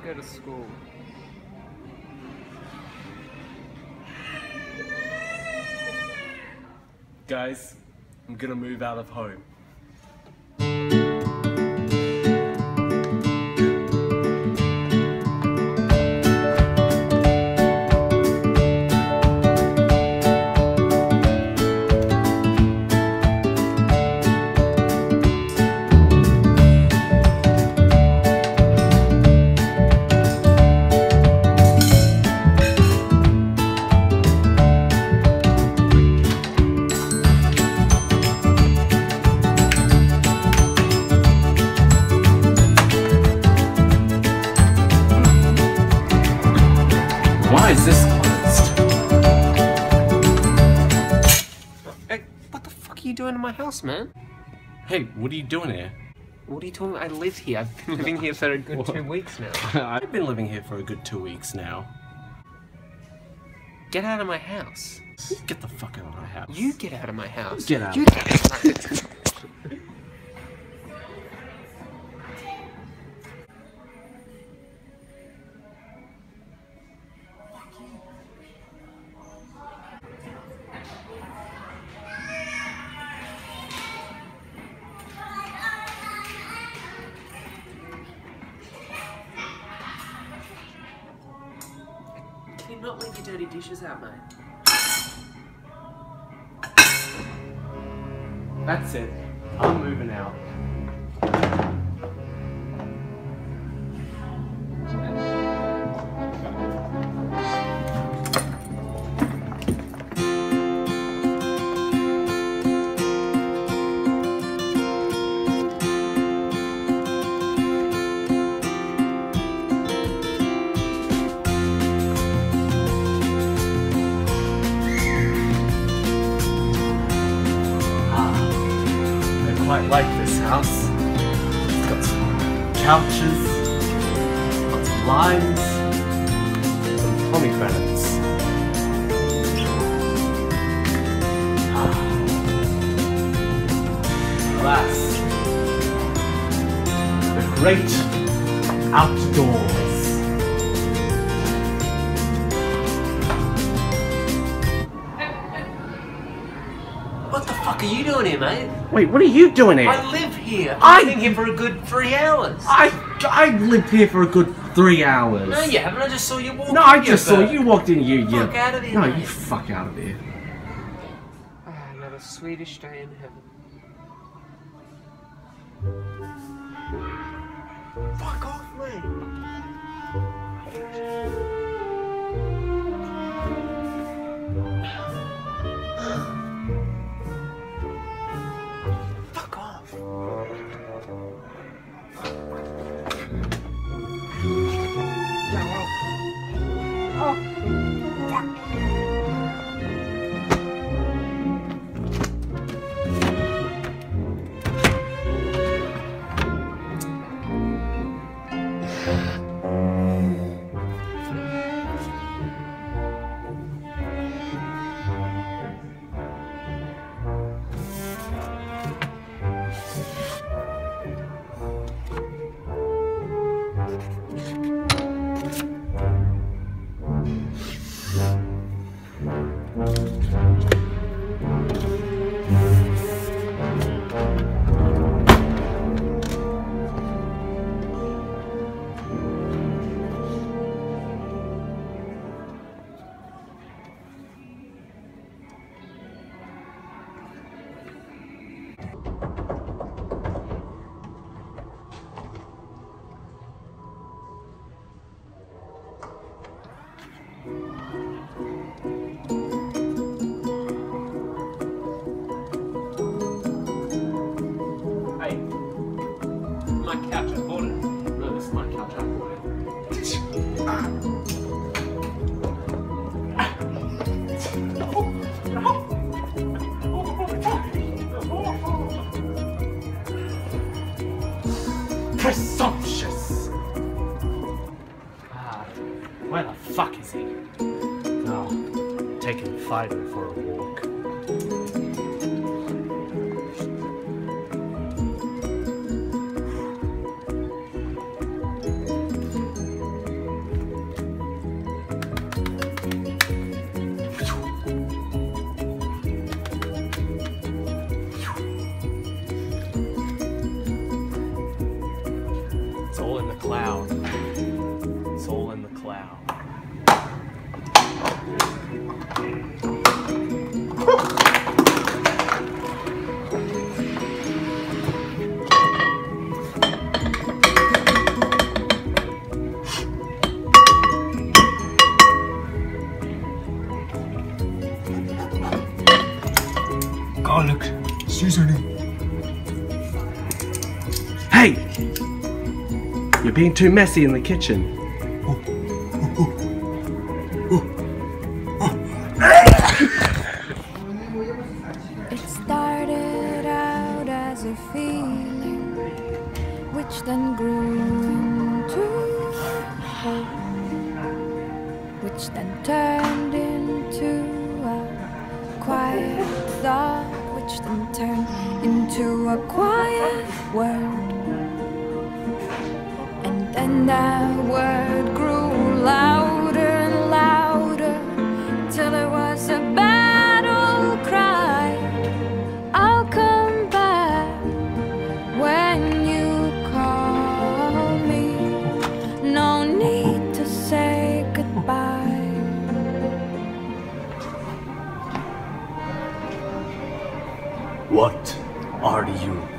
to go to school. Guys, I'm gonna move out of home. Is this? Hey, what the fuck are you doing in my house, man? Hey, what are you doing here? What are you talking about? I live here. I've been living here for a good two weeks now. I've been living here for a good two weeks now. Get out of my house. Get the fuck out of my house. You get out of my house. Get out. You get out of my house. You not leave your dirty dishes out, mate? That's it. I'm moving out. Quite like this house. It's got some couches, lots of limes, some pomegranates. Ah. Alas, the great outdoors. Are you doing here, mate? Wait, what are you doing here? I live here. I- I've been here for a good three hours. I I lived here for a good three hours. No, you haven't. I just saw you walk No, I just saw you walked in. You, you. Fuck out of here, No, mate. you fuck out of here. Ah, another Swedish day in heaven. Fuck off, mate. fiver for a walk. It's all in the cloud. It's all in the cloud. Garlic seasoning. Hey! You're being too messy in the kitchen. It a feeling, which then grew into hope, which then turned into a quiet thought, which then turned into a quiet word. And then that word grew What are you?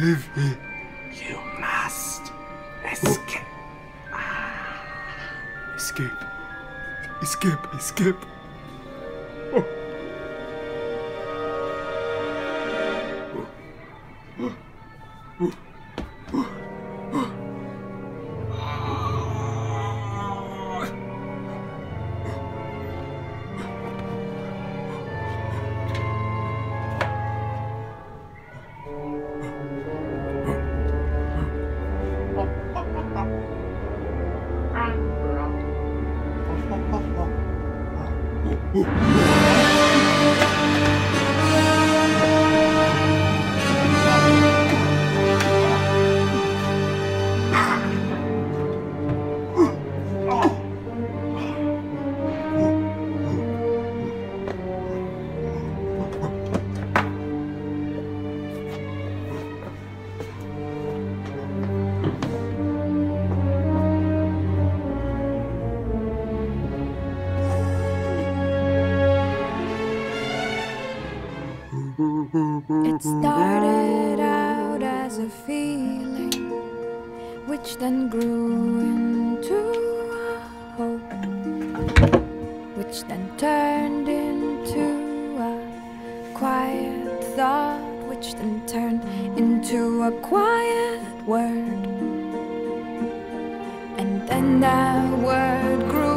You must escape. Ah. Escape. Escape. Escape. Oh. It which then grew into a hope, which then turned into a quiet thought, which then turned into a quiet word. And then that word grew